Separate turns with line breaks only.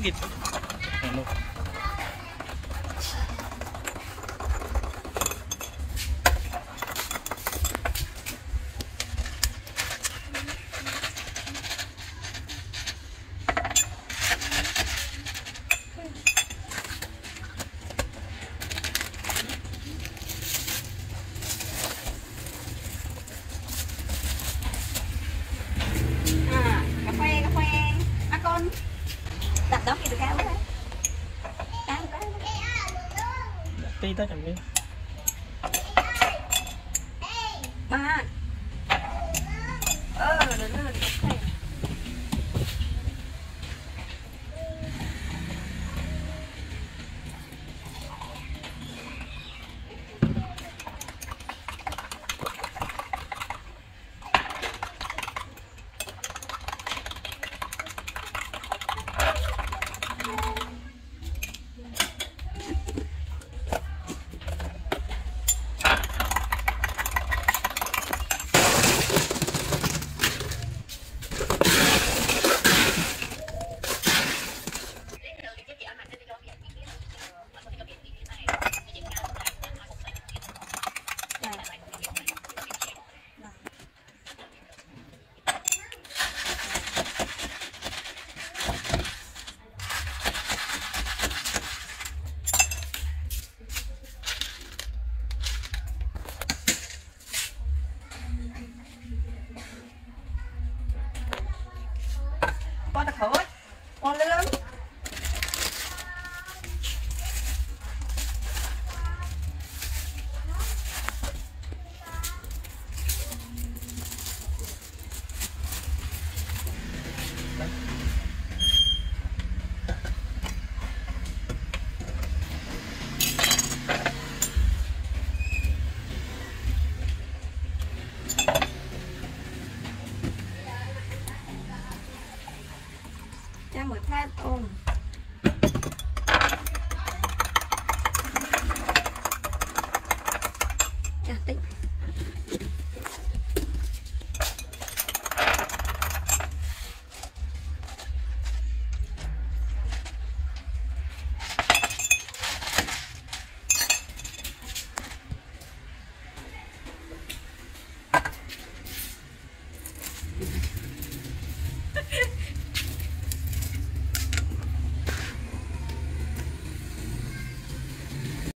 gitu
làm đóng gì được cao quá. Cao quá.
Tí tới cầm đi
ba. 刮的口。